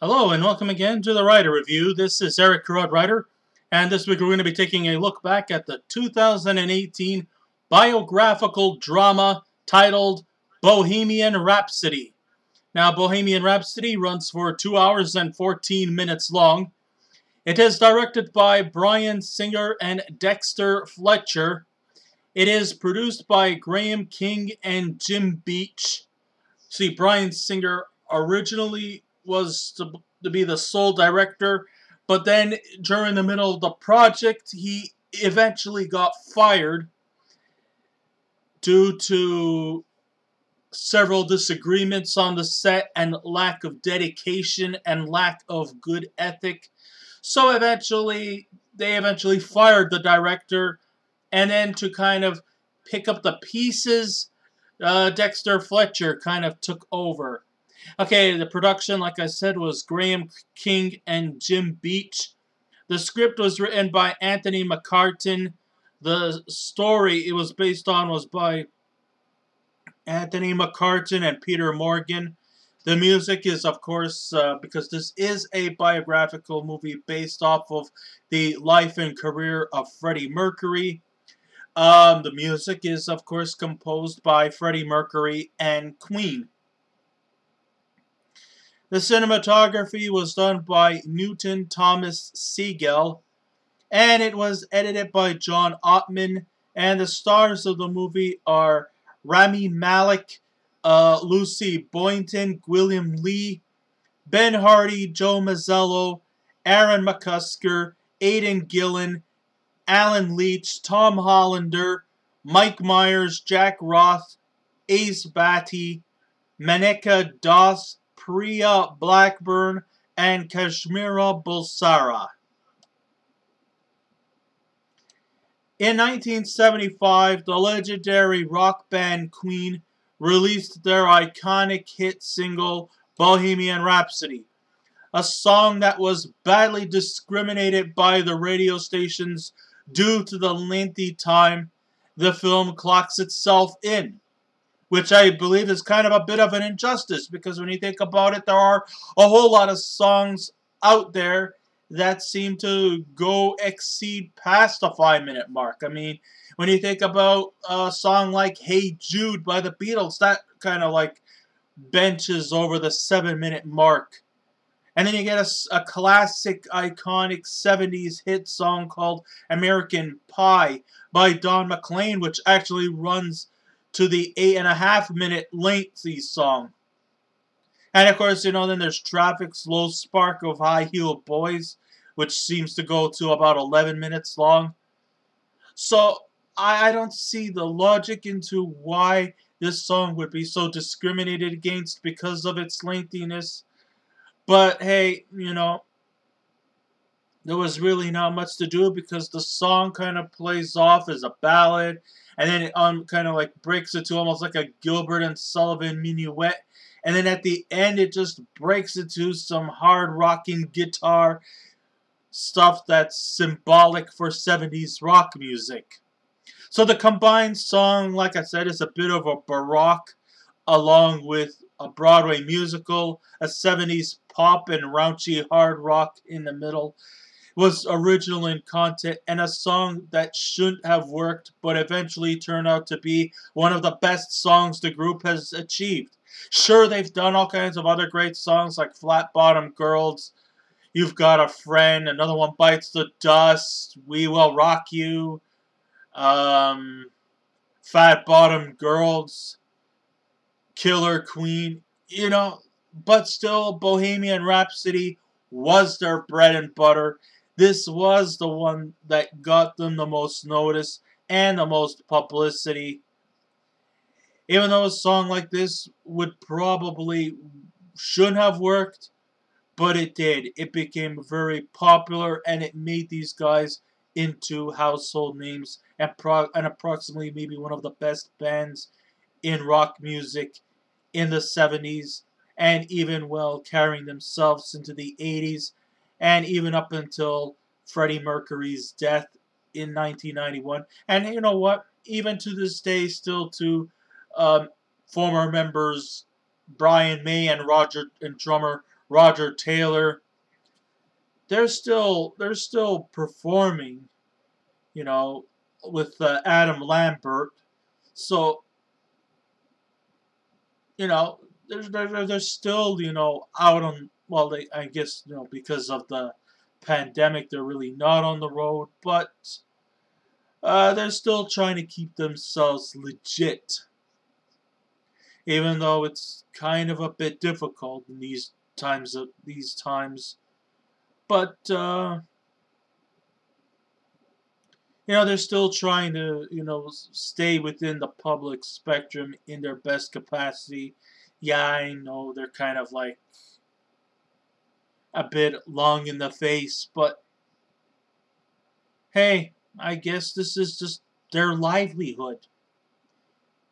Hello and welcome again to the Ryder Review. This is Eric Carrot Ryder, and this week we're going to be taking a look back at the 2018 biographical drama titled Bohemian Rhapsody. Now, Bohemian Rhapsody runs for 2 hours and 14 minutes long. It is directed by Bryan Singer and Dexter Fletcher. It is produced by Graham King and Jim Beach. See, Bryan Singer originally was to, to be the sole director, but then during the middle of the project, he eventually got fired due to several disagreements on the set and lack of dedication and lack of good ethic. So eventually, they eventually fired the director, and then to kind of pick up the pieces, uh, Dexter Fletcher kind of took over. Okay, the production, like I said, was Graham King and Jim Beach. The script was written by Anthony McCarten. The story it was based on was by Anthony McCarten and Peter Morgan. The music is, of course, uh, because this is a biographical movie based off of the life and career of Freddie Mercury. Um, the music is, of course, composed by Freddie Mercury and Queen. The cinematography was done by Newton Thomas Sigel, and it was edited by John Ottman. And the stars of the movie are Rami Malek, uh, Lucy Boynton, Gwilym Lee, Ben Hardy, Joe Mazzello, Aaron McCusker, Aidan Gillen, Allen Leech, Tom Hollander, Mike Myers, Jack Roth, Ace Bhatti, Meneka Das, Priya Blackburn, and Kashmira Bulsara. In 1975, the legendary rock band Queen released their iconic hit single, Bohemian Rhapsody, a song that was badly discriminated by the radio stations due to the lengthy time the film clocks itself in which I believe is kind of a bit of an injustice because when you think about it, there are a whole lot of songs out there that seem to go exceed past the five minute mark. I mean, when you think about a song like Hey Jude by the Beatles, that kind of like benches over the seven minute mark. And then you get a, a classic, iconic 70s hit song called American Pie by Don McLean, which actually runs to the eight and a half minute lengthy song. And of course, you know, then there's Traffic's Low Spark of High Heel Boys, which seems to go to about 11 minutes long. So I, I don't see the logic into why this song would be so discriminated against because of its lengthiness. But hey, you know, there was really not much to do because the song kind of plays off as a ballad and then it um, kind of like breaks it to almost like a Gilbert and Sullivan minuet. And then at the end, it just breaks into some hard rocking guitar stuff that's symbolic for 70s rock music. So the combined song, like I said, is a bit of a baroque along with a Broadway musical, a 70s pop and raunchy hard rock in the middle was original in content and a song that shouldn't have worked but eventually turned out to be one of the best songs the group has achieved. Sure, they've done all kinds of other great songs like Flat Bottom Girls, You've Got a Friend, another one Bites the Dust, We Will Rock You, um, Fat Bottom Girls, Killer Queen, you know, but still, Bohemian Rhapsody was their bread and butter this was the one that got them the most notice and the most publicity. Even though a song like this would probably shouldn't have worked, but it did. It became very popular and it made these guys into household names and, and approximately maybe one of the best bands in rock music in the 70s and even well carrying themselves into the 80s and even up until Freddie Mercury's death in 1991. And you know what? Even to this day, still to um, former members Brian May and Roger and drummer Roger Taylor, they're still they're still performing, you know, with uh, Adam Lambert. So, you know, they're, they're, they're still, you know, out on, well, they, I guess, you know, because of the pandemic, they're really not on the road, but uh, they're still trying to keep themselves legit. Even though it's kind of a bit difficult in these times of these times. But uh, you know, they're still trying to, you know, stay within the public spectrum in their best capacity. Yeah, I know they're kind of like a bit long in the face, but hey, I guess this is just their livelihood.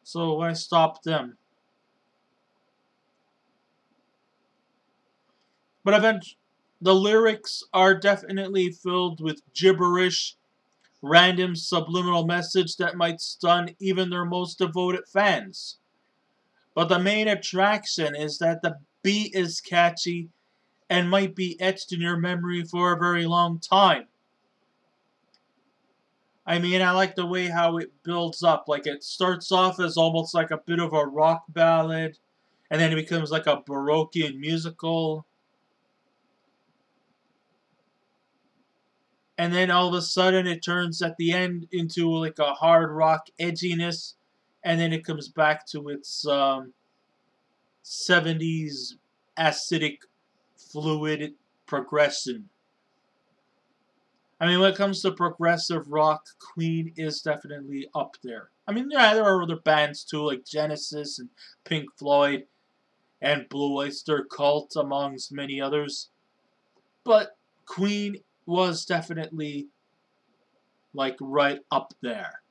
So why stop them? But eventually, the lyrics are definitely filled with gibberish, random subliminal message that might stun even their most devoted fans. But the main attraction is that the beat is catchy and might be etched in your memory for a very long time. I mean, I like the way how it builds up. Like, it starts off as almost like a bit of a rock ballad, and then it becomes like a Baroquean musical. And then all of a sudden it turns at the end into like a hard rock edginess, and then it comes back to its um, 70s acidic fluid progression. I mean, when it comes to progressive rock, Queen is definitely up there. I mean, yeah, there are other bands too, like Genesis and Pink Floyd and Blue Oyster Cult, amongst many others. But Queen was definitely, like, right up there.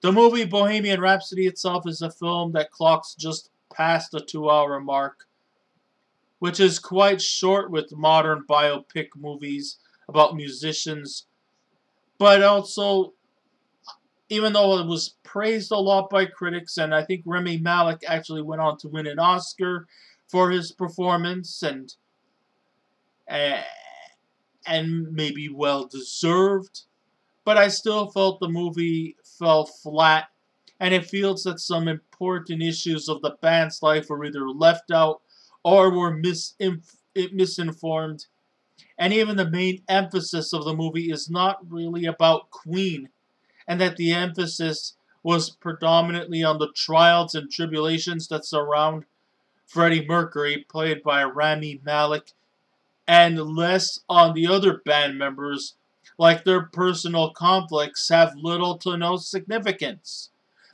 The movie Bohemian Rhapsody itself is a film that clocks just past the two-hour mark, which is quite short with modern biopic movies about musicians, but also, even though it was praised a lot by critics, and I think Rami Malek actually went on to win an Oscar for his performance, and uh, and maybe well deserved, but I still felt the movie fell flat, and it feels that some important issues of the band's life were either left out or were misinf misinformed and even the main emphasis of the movie is not really about Queen, and that the emphasis was predominantly on the trials and tribulations that surround Freddie Mercury, played by Rami Malek, and less on the other band members, like their personal conflicts have little to no significance.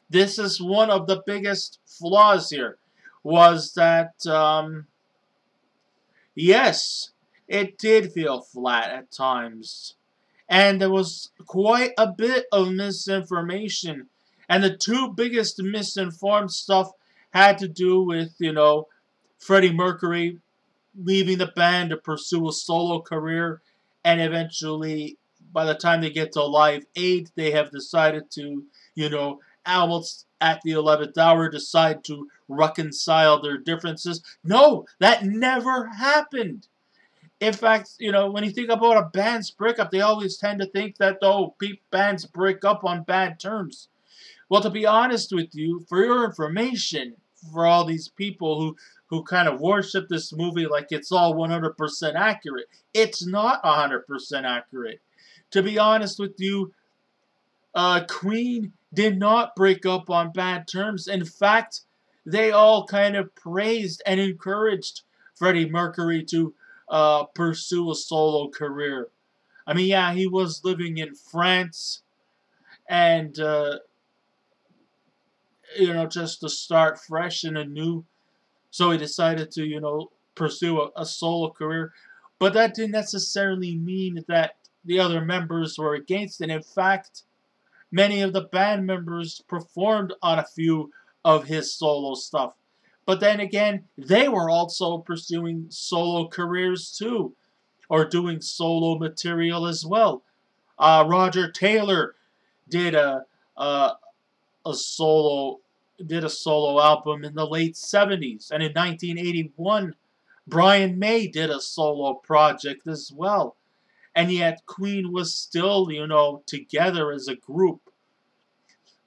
This is one of the biggest flaws here, was that, um, yes, it did feel flat at times. And there was quite a bit of misinformation. And the two biggest misinformed stuff had to do with, you know, Freddie Mercury leaving the band to pursue a solo career. And eventually, by the time they get to Live 8, they have decided to, you know, almost at the 11th hour decide to reconcile their differences. No, that never happened. In fact, you know, when you think about a band's breakup, they always tend to think that, oh, bands break up on bad terms. Well, to be honest with you, for your information, for all these people who, who kind of worship this movie like it's all 100% accurate, it's not 100% accurate. To be honest with you, uh, Queen did not break up on bad terms. In fact, they all kind of praised and encouraged Freddie Mercury to uh, pursue a solo career. I mean, yeah, he was living in France, and uh, you know, just to start fresh and anew. So he decided to, you know, pursue a, a solo career. But that didn't necessarily mean that the other members were against it. In fact, many of the band members performed on a few of his solo stuff. But then again, they were also pursuing solo careers too, or doing solo material as well. Uh, Roger Taylor did a, a a solo did a solo album in the late 70s, and in 1981, Brian May did a solo project as well. And yet Queen was still, you know, together as a group.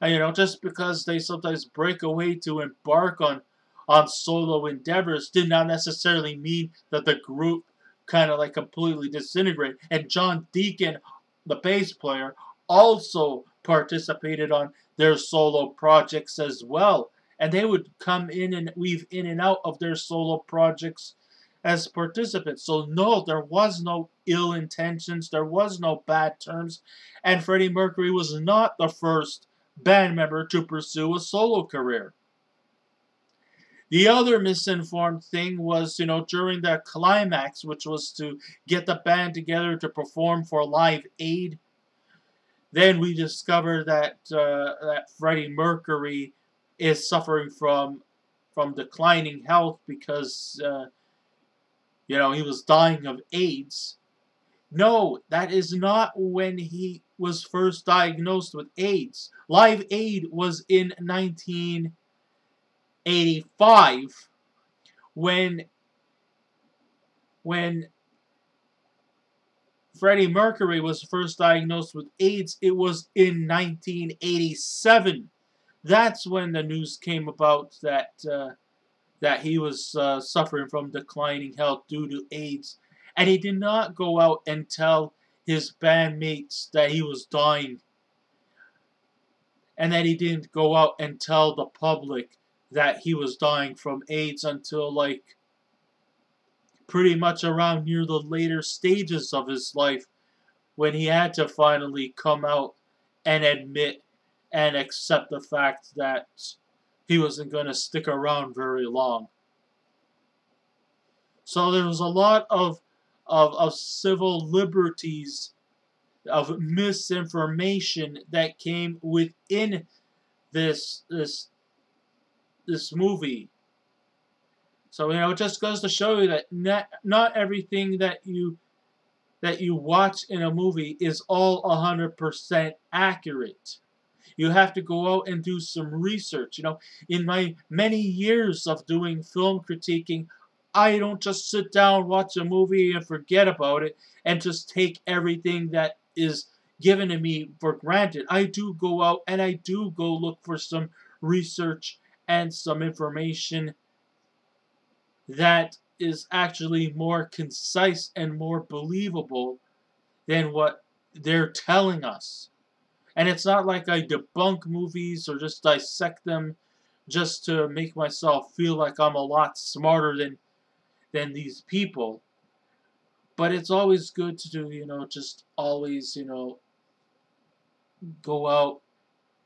And, you know, just because they sometimes break away to embark on on solo endeavors did not necessarily mean that the group kind of like completely disintegrate. And John Deacon, the bass player, also participated on their solo projects as well. And they would come in and weave in and out of their solo projects as participants. So no, there was no ill intentions, there was no bad terms, and Freddie Mercury was not the first band member to pursue a solo career. The other misinformed thing was, you know, during the climax, which was to get the band together to perform for Live Aid. Then we discovered that uh, that Freddie Mercury is suffering from from declining health because uh, you know he was dying of AIDS. No, that is not when he was first diagnosed with AIDS. Live Aid was in 1985 when when Freddie Mercury was first diagnosed with AIDS, it was in 1987. That's when the news came about that uh, that he was uh, suffering from declining health due to AIDS, and he did not go out and tell his bandmates that he was dying, and that he didn't go out and tell the public that he was dying from AIDS until like pretty much around near the later stages of his life when he had to finally come out and admit and accept the fact that he wasn't going to stick around very long. So there was a lot of, of, of civil liberties, of misinformation that came within this, this this movie. So you know, it just goes to show you that not not everything that you that you watch in a movie is all 100% accurate. You have to go out and do some research. You know, in my many years of doing film critiquing, I don't just sit down, watch a movie, and forget about it, and just take everything that is given to me for granted. I do go out and I do go look for some research and some information that is actually more concise and more believable than what they're telling us. And it's not like I debunk movies or just dissect them just to make myself feel like I'm a lot smarter than than these people. But it's always good to do, you know, just always, you know, go out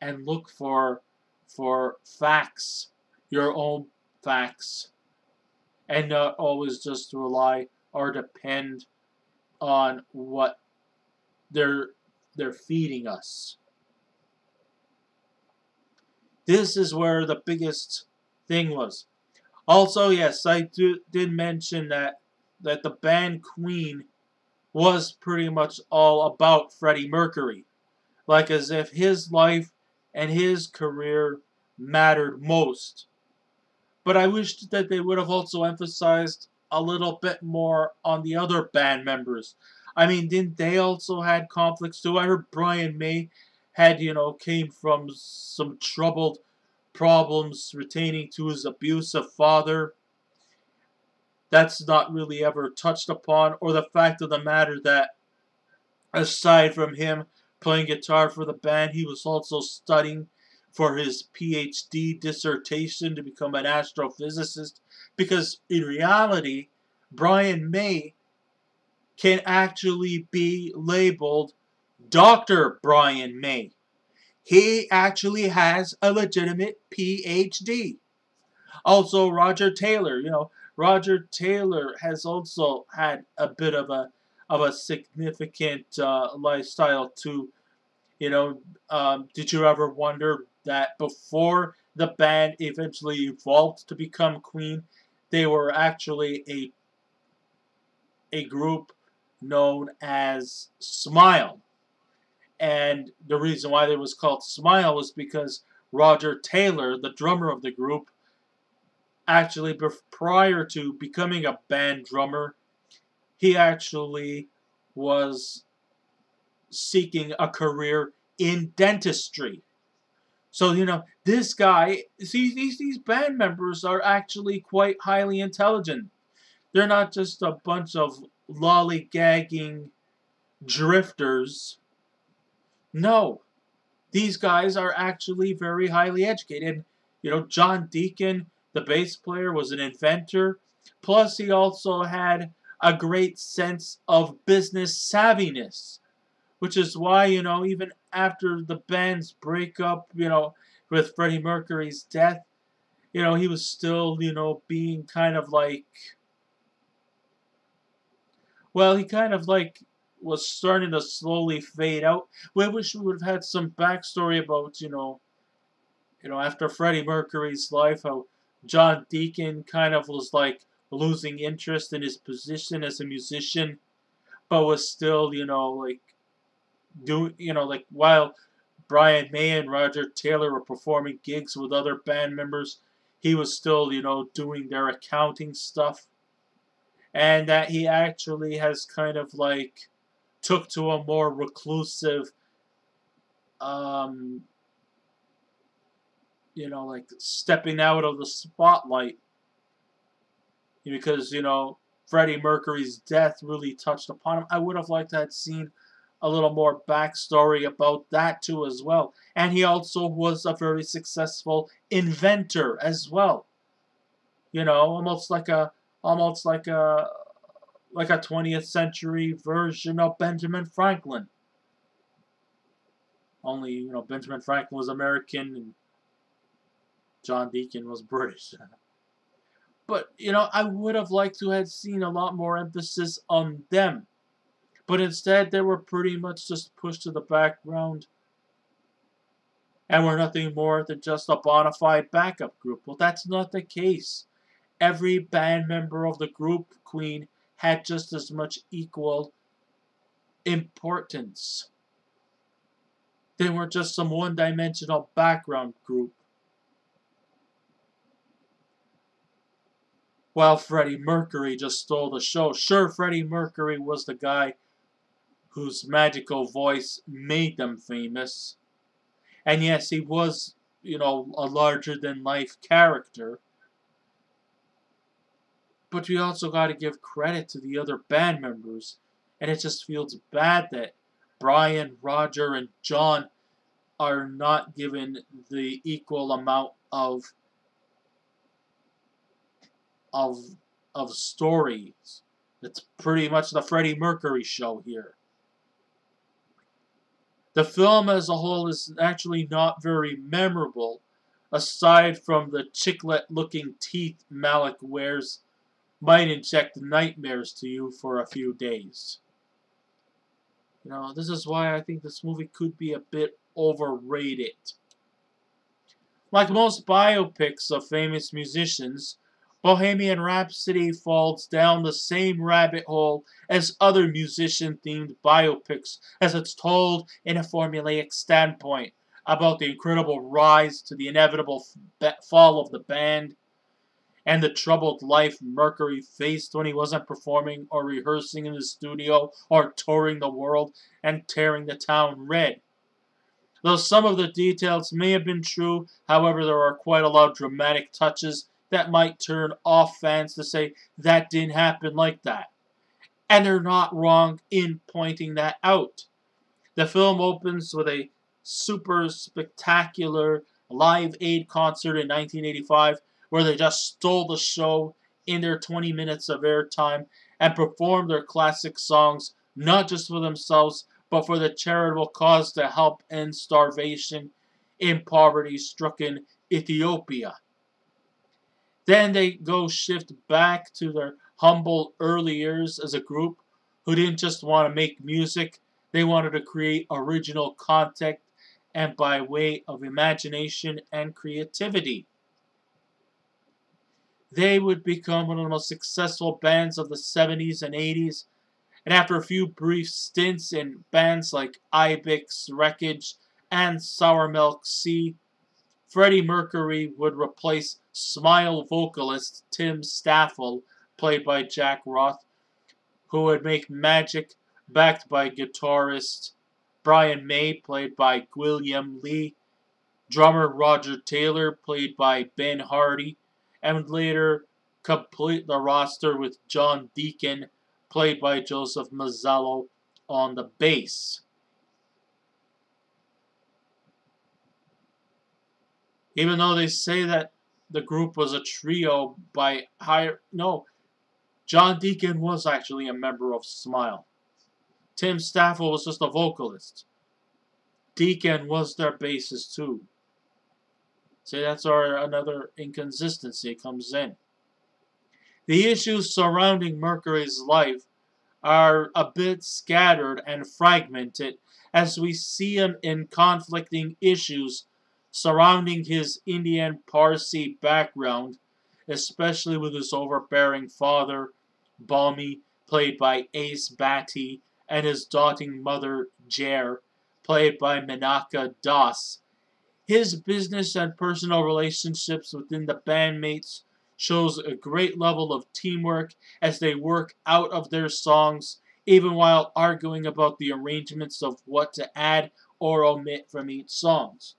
and look for for facts, your own facts, and not always just rely or depend on what they're they're feeding us. This is where the biggest thing was. Also, yes, I do, did mention that that the band Queen was pretty much all about Freddie Mercury. Like as if his life and his career mattered most. But I wished that they would have also emphasized a little bit more on the other band members. I mean, didn't they also had conflicts too? I heard Brian May had, you know, came from some troubled problems retaining to his abusive father. That's not really ever touched upon, or the fact of the matter that, aside from him playing guitar for the band, he was also studying for his PhD dissertation to become an astrophysicist because in reality, Brian May can actually be labeled Dr. Brian May. He actually has a legitimate PhD. Also, Roger Taylor, you know, Roger Taylor has also had a bit of a of a significant uh, lifestyle to, you know, um, did you ever wonder that before the band eventually evolved to become Queen, they were actually a a group known as Smile. And the reason why they was called Smile was because Roger Taylor, the drummer of the group, actually, prior to becoming a band drummer, he actually was seeking a career in dentistry. So, you know, this guy, see, these, these band members are actually quite highly intelligent. They're not just a bunch of lollygagging drifters. No, these guys are actually very highly educated. You know, John Deacon, the bass player, was an inventor. Plus, he also had a great sense of business savviness, which is why, you know, even after the band's breakup, you know, with Freddie Mercury's death, you know, he was still, you know, being kind of like, well, he kind of like was starting to slowly fade out. We wish we would have had some backstory about, you know, you know, after Freddie Mercury's life, how John Deacon kind of was like losing interest in his position as a musician, but was still, you know, like doing, you know, like while Brian May and Roger Taylor were performing gigs with other band members, he was still, you know, doing their accounting stuff. And that he actually has kind of like took to a more reclusive, um, you know, like stepping out of the spotlight. Because, you know, Freddie Mercury's death really touched upon him. I would have liked to have seen a little more backstory about that too as well. And he also was a very successful inventor as well. You know, almost like a almost like a like a 20th century version of Benjamin Franklin. Only, you know, Benjamin Franklin was American and John Deacon was British. but, you know, I would have liked to have seen a lot more emphasis on them. But instead, they were pretty much just pushed to the background and were nothing more than just a bona fide backup group. Well, that's not the case. Every band member of the group, Queen, had just as much equal importance. They weren't just some one-dimensional background group. While Freddie Mercury just stole the show. Sure, Freddie Mercury was the guy whose magical voice made them famous. And yes, he was, you know, a larger-than-life character. But we also got to give credit to the other band members. And it just feels bad that Brian, Roger, and John are not given the equal amount of of of stories. It's pretty much the Freddie Mercury show here. The film as a whole is actually not very memorable, aside from the chiclet-looking teeth Malek wears might inject nightmares to you for a few days. You know, this is why I think this movie could be a bit overrated. Like most biopics of famous musicians, Bohemian Rhapsody falls down the same rabbit hole as other musician-themed biopics as it's told in a formulaic standpoint about the incredible rise to the inevitable fall of the band and the troubled life Mercury faced when he wasn't performing or rehearsing in the studio or touring the world and tearing the town red. Though some of the details may have been true, however, there are quite a lot of dramatic touches that might turn off fans to say that didn't happen like that. And they're not wrong in pointing that out. The film opens with a super spectacular Live Aid concert in 1985 where they just stole the show in their 20 minutes of airtime and performed their classic songs not just for themselves but for the charitable cause to help end starvation in poverty-stricken Ethiopia. Then they go shift back to their humble early years as a group who didn't just want to make music, they wanted to create original content and by way of imagination and creativity they would become one of the most successful bands of the 70s and 80s. And after a few brief stints in bands like Ibex, Wreckage, and Sour Milk Sea, Freddie Mercury would replace Smile vocalist Tim Staffel, played by Jack Roth, who would make magic, backed by guitarist Brian May, played by Gwilym Lee, drummer Roger Taylor, played by Ben Hardy, and later complete the roster with John Deacon, played by Joseph Mazzello, on the bass. Even though they say that the group was a trio by higher... No, John Deacon was actually a member of Smile. Tim Staffel was just a vocalist. Deacon was their bassist too. See, that's our another inconsistency comes in. The issues surrounding Mercury's life are a bit scattered and fragmented as we see him in conflicting issues surrounding his Indian Parsi background, especially with his overbearing father, Bomi, played by Ace Bhatti, and his doting mother, Jer, played by Meneka Das. His business and personal relationships within the bandmates shows a great level of teamwork as they work out of their songs, even while arguing about the arrangements of what to add or omit from each songs.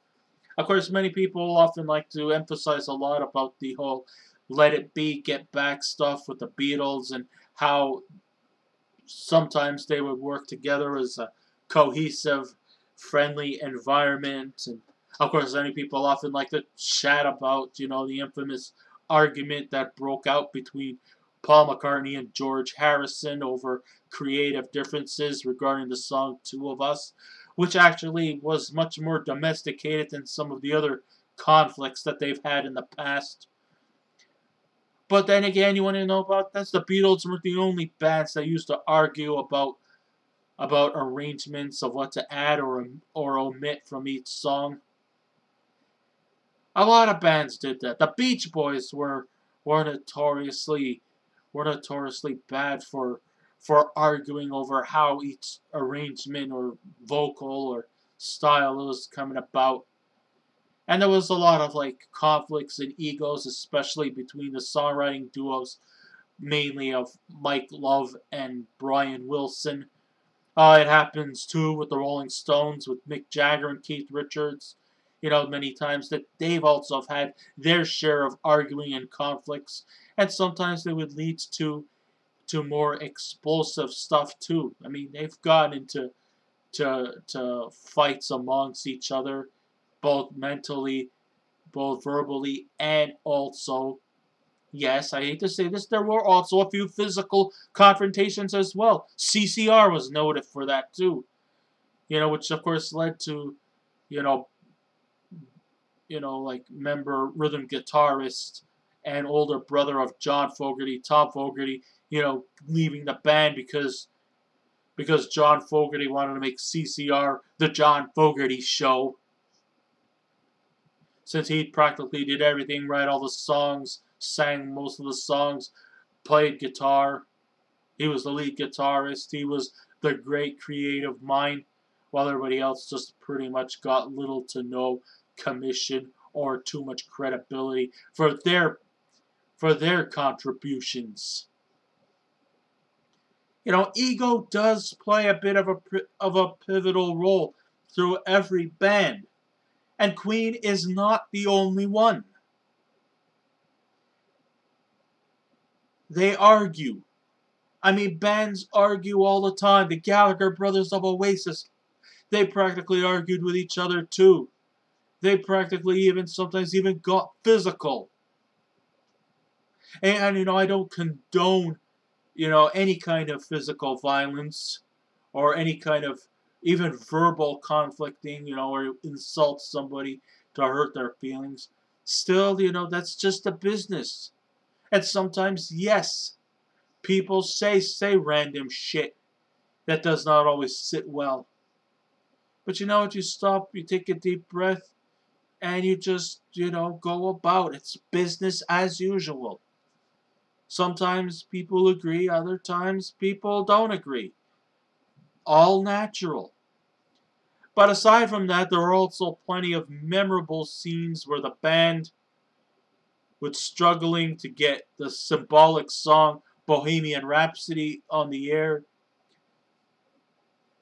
Of course, many people often like to emphasize a lot about the whole Let It Be, Get Back stuff with the Beatles and how sometimes they would work together as a cohesive, friendly environment. And of course, many people often like to chat about, you know, the infamous argument that broke out between Paul McCartney and George Harrison over creative differences regarding the song Two of Us, which actually was much more domesticated than some of the other conflicts that they've had in the past. But then again, you want to know about that's the Beatles weren't the only bands that used to argue about about arrangements of what to add or or omit from each song. A lot of bands did that. The Beach Boys were were notoriously were notoriously bad for for arguing over how each arrangement or vocal or style was coming about. And there was a lot of like conflicts and egos, especially between the songwriting duos, mainly of Mike Love and Brian Wilson. Uh, it happens too with the Rolling Stones, with Mick Jagger and Keith Richards. You know, many times that they've also had their share of arguing and conflicts, and sometimes they would lead to to more explosive stuff too. I mean, they've gotten into to to fights amongst each other, both mentally, both verbally, and also, yes, I hate to say this, there were also a few physical confrontations as well. CCR was noted for that too. You know, which of course led to, you know, you know, like member rhythm guitarist and older brother of John Fogerty, Tom Fogerty, you know, leaving the band because because John Fogerty wanted to make CCR the John Fogerty show. Since he practically did everything, write all the songs, sang most of the songs, played guitar. He was the lead guitarist. He was the great creative mind, while everybody else just pretty much got little to no commission or too much credibility for their for their contributions. You know, ego does play a bit of a of a pivotal role through every band, and Queen is not the only one. They argue. I mean, bands argue all the time. The Gallagher brothers of Oasis, they practically argued with each other too. They practically even sometimes even got physical. And, you know, I don't condone you know, any kind of physical violence or any kind of even verbal conflicting, you know, or insult somebody to hurt their feelings. Still, you know, that's just a business. And sometimes, yes, people say say random shit that does not always sit well. But you know what? You stop, you take a deep breath, and you just, you know, go about. It's business as usual. Sometimes people agree, other times people don't agree. All natural. But aside from that, there are also plenty of memorable scenes where the band was struggling to get the symbolic song Bohemian Rhapsody on the air.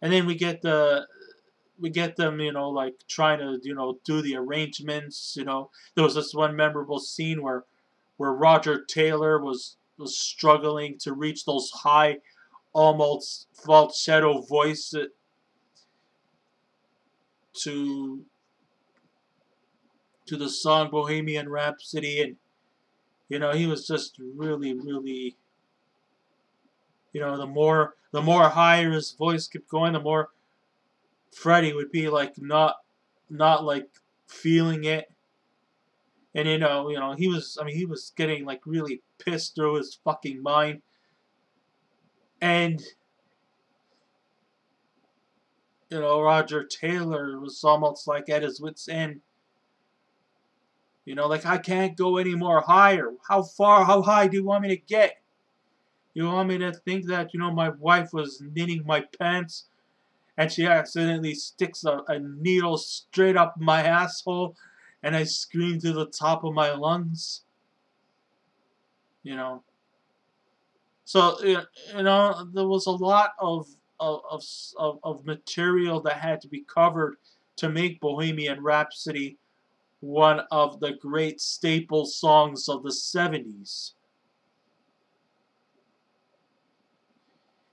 And then we get the we get them, you know, like trying to, you know, do the arrangements, you know. There was this one memorable scene where where Roger Taylor was was struggling to reach those high almost falsetto voice to to the song Bohemian Rhapsody and you know he was just really really you know the more the more higher his voice kept going the more Freddie would be like not not like feeling it and you know you know he was I mean he was getting like really pissed through his fucking mind and you know Roger Taylor was almost like at his wits end you know, like I can't go any more higher. How far, how high do you want me to get? You want me to think that, you know, my wife was knitting my pants and she accidentally sticks a, a needle straight up my asshole and I scream to the top of my lungs? You know. So, you know, there was a lot of, of, of, of material that had to be covered to make Bohemian Rhapsody one of the great staple songs of the 70s.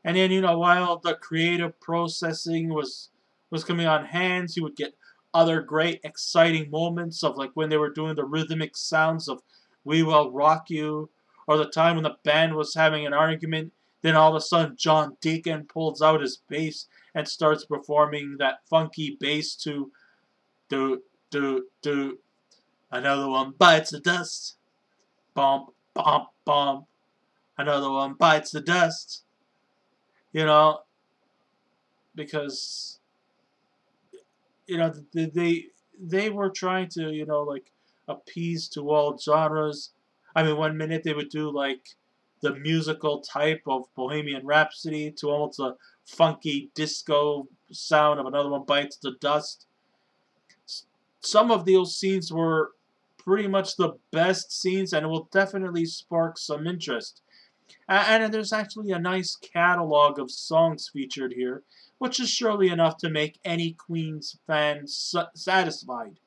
And then, you know, while the creative processing was was coming on hands, you would get other great exciting moments of like when they were doing the rhythmic sounds of We Will Rock You, or the time when the band was having an argument, then all of a sudden John Deacon pulls out his bass and starts performing that funky bass to do do, do. Another one bites the dust. Bump, bump, bump. Another one bites the dust. You know, because, you know, they, they were trying to, you know, like, appease to all genres. I mean, one minute they would do, like, the musical type of Bohemian Rhapsody to almost a funky disco sound of another one bites the dust some of those scenes were pretty much the best scenes and it will definitely spark some interest. And there's actually a nice catalog of songs featured here, which is surely enough to make any Queen's fan satisfied.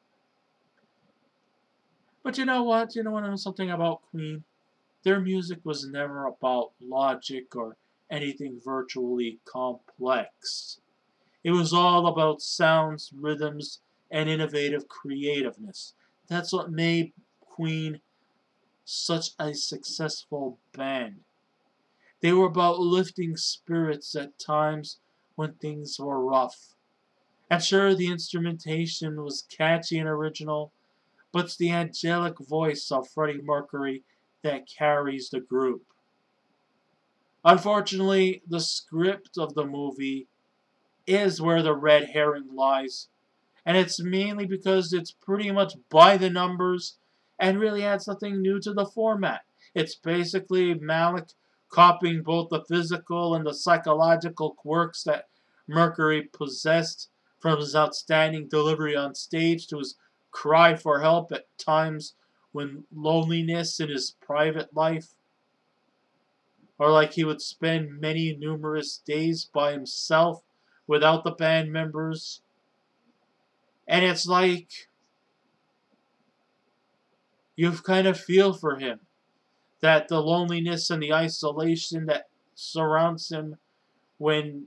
But you know what? You know what? Something about Queen? Their music was never about logic or anything virtually complex. It was all about sounds, rhythms, and innovative creativeness. That's what made Queen such a successful band. They were about lifting spirits at times when things were rough. And sure, the instrumentation was catchy and original, but it's the angelic voice of Freddie Mercury that carries the group. Unfortunately, the script of the movie is where the red herring lies and it's mainly because it's pretty much by the numbers and really adds nothing new to the format. It's basically Malek copying both the physical and the psychological quirks that Mercury possessed from his outstanding delivery on stage to his cry for help at times when loneliness in his private life or like he would spend many numerous days by himself without the band members and it's like you kind of feel for him. That the loneliness and the isolation that surrounds him when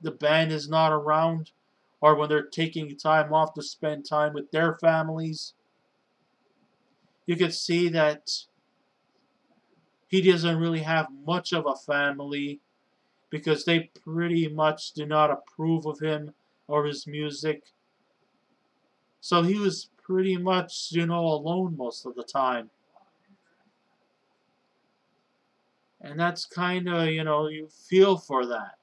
the band is not around or when they're taking time off to spend time with their families. You can see that he doesn't really have much of a family because they pretty much do not approve of him or his music. So he was pretty much, you know, alone most of the time. And that's kind of, you know, you feel for that.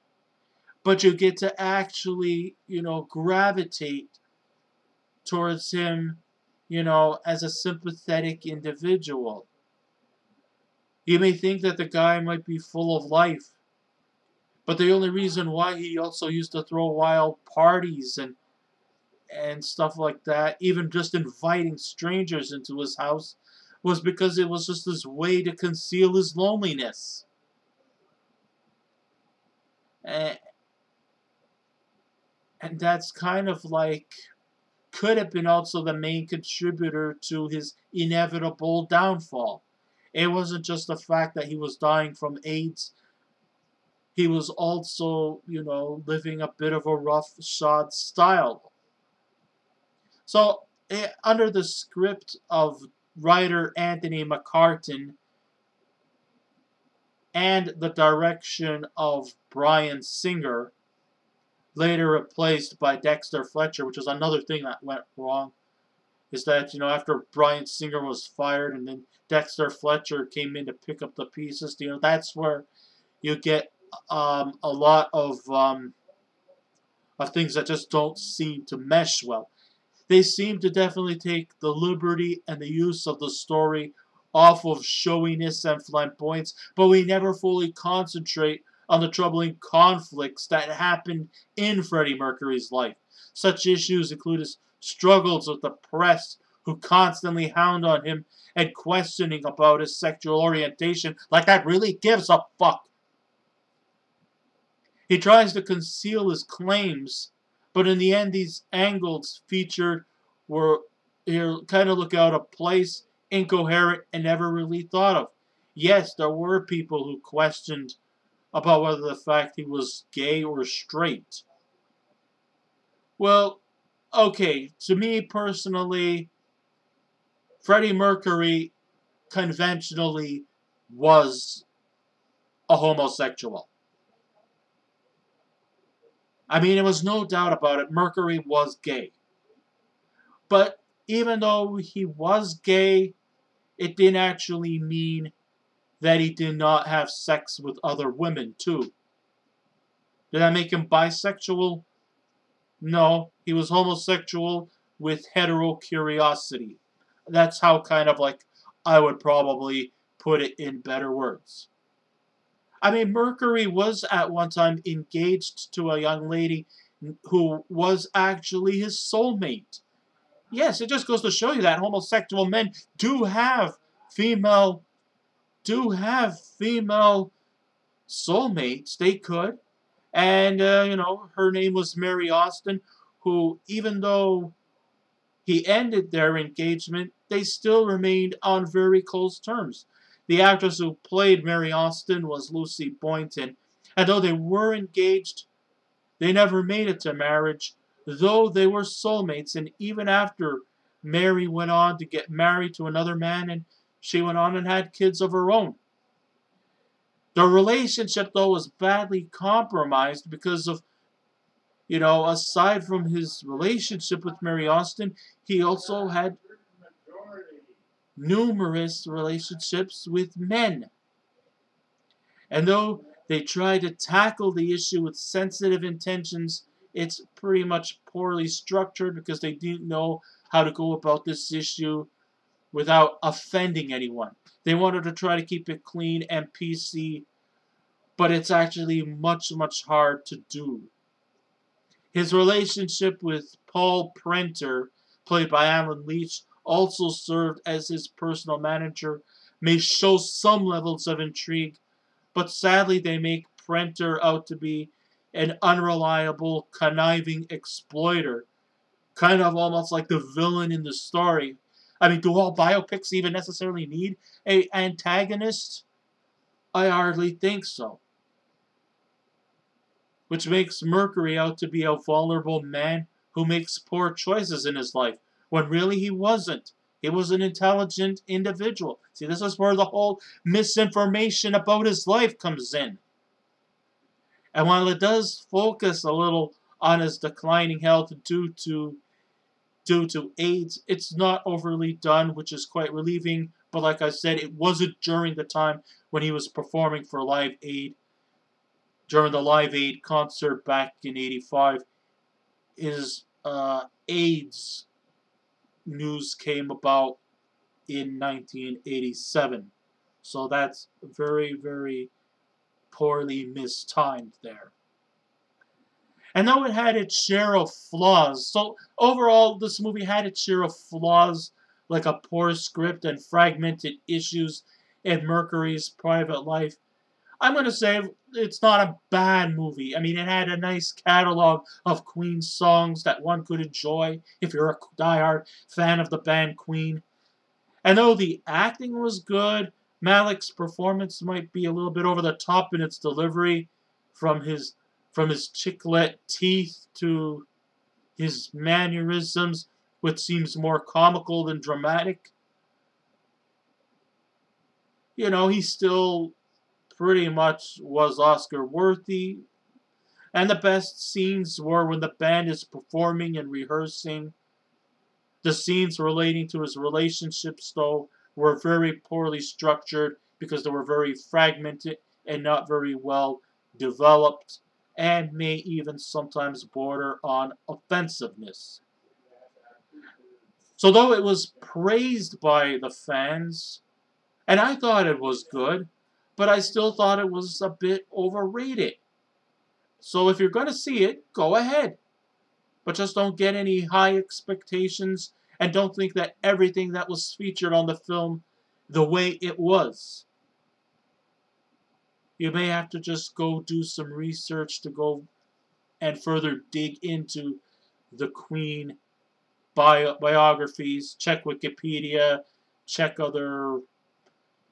But you get to actually, you know, gravitate towards him, you know, as a sympathetic individual. You may think that the guy might be full of life, but the only reason why he also used to throw wild parties and and stuff like that, even just inviting strangers into his house, was because it was just this way to conceal his loneliness. And, and that's kind of like could have been also the main contributor to his inevitable downfall. It wasn't just the fact that he was dying from AIDS. He was also, you know, living a bit of a roughshod style. So, eh, under the script of writer Anthony McCarten and the direction of Bryan Singer, later replaced by Dexter Fletcher, which was another thing that went wrong. Is that, you know, after Bryan Singer was fired and then Dexter Fletcher came in to pick up the pieces, you know, that's where you get um, a lot of um, of things that just don't seem to mesh well. They seem to definitely take the liberty and the use of the story off of showiness and flamboyance, but we never fully concentrate on the troubling conflicts that happened in Freddie Mercury's life. Such issues include his struggles with the press, who constantly hound on him and questioning about his sexual orientation like that really gives a fuck. He tries to conceal his claims, but in the end these angles featured were here kind of look out of place, incoherent, and never really thought of. Yes, there were people who questioned about whether the fact he was gay or straight. Well, okay, to me personally, Freddie Mercury conventionally was a homosexual. I mean, there was no doubt about it. Mercury was gay. But even though he was gay, it didn't actually mean that he did not have sex with other women, too. Did that make him bisexual? No, he was homosexual with hetero curiosity. That's how kind of like I would probably put it in better words. I mean, Mercury was at one time engaged to a young lady who was actually his soulmate. Yes, it just goes to show you that homosexual men do have female do have female soulmates. They could. And, uh, you know, her name was Mary Austin, who, even though he ended their engagement, they still remained on very close terms. The actress who played Mary Austin was Lucy Boynton. And though they were engaged, they never made it to marriage, though they were soulmates. And even after Mary went on to get married to another man and she went on and had kids of her own. The relationship, though, was badly compromised because of, you know, aside from his relationship with Mary Austin, he also had numerous relationships with men. And though they try to tackle the issue with sensitive intentions, it's pretty much poorly structured because they didn't know how to go about this issue without offending anyone. They wanted to try to keep it clean and PC, but it's actually much, much hard to do. His relationship with Paul Prenter, played by Allen Leech, also served as his personal manager, may show some levels of intrigue, but sadly they make Prenter out to be an unreliable, conniving exploiter, kind of almost like the villain in the story, I mean, do all biopics even necessarily need a antagonist? I hardly think so. Which makes Mercury out to be a vulnerable man who makes poor choices in his life, when really he wasn't. He was an intelligent individual. See, this is where the whole misinformation about his life comes in. And while it does focus a little on his declining health due to due to AIDS. It's not overly done, which is quite relieving. But like I said, it wasn't during the time when he was performing for Live Aid. During the Live Aid concert back in 85, his uh, AIDS news came about in 1987. So that's very, very poorly mistimed there. And though it had its share of flaws, so overall this movie had its share of flaws, like a poor script and fragmented issues in Mercury's private life. I'm going to say it's not a bad movie. I mean, it had a nice catalog of Queen songs that one could enjoy if you're a diehard fan of the band Queen. And though the acting was good, Malek's performance might be a little bit over the top in its delivery from his from his chiclet teeth to his mannerisms, which seems more comical than dramatic. You know, he still pretty much was Oscar worthy. And the best scenes were when the band is performing and rehearsing. The scenes relating to his relationships, though, were very poorly structured because they were very fragmented and not very well developed and may even sometimes border on offensiveness. So though it was praised by the fans, and I thought it was good, but I still thought it was a bit overrated. So if you're going to see it, go ahead. But just don't get any high expectations and don't think that everything that was featured on the film the way it was. You may have to just go do some research to go and further dig into the Queen bio biographies, check Wikipedia, check other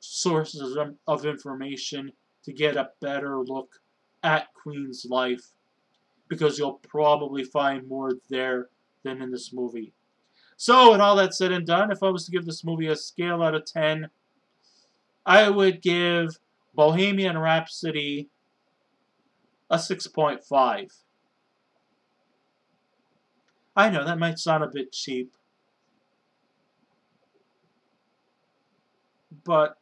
sources of information to get a better look at Queen's life because you'll probably find more there than in this movie. So, with all that said and done, if I was to give this movie a scale out of 10, I would give Bohemian Rhapsody a 6.5. I know, that might sound a bit cheap. But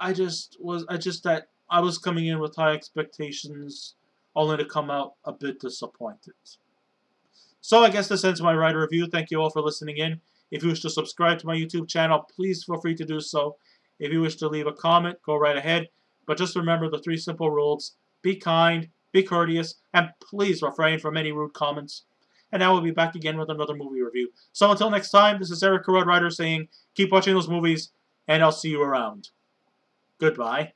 I just was I just that I was coming in with high expectations only to come out a bit disappointed. So I guess this ends my Ryder Review. Thank you all for listening in. If you wish to subscribe to my YouTube channel, please feel free to do so. If you wish to leave a comment, go right ahead. But just remember the three simple rules. Be kind, be courteous, and please refrain from any rude comments. And now we'll be back again with another movie review. So until next time, this is Eric Red Ryder saying, keep watching those movies, and I'll see you around. Goodbye.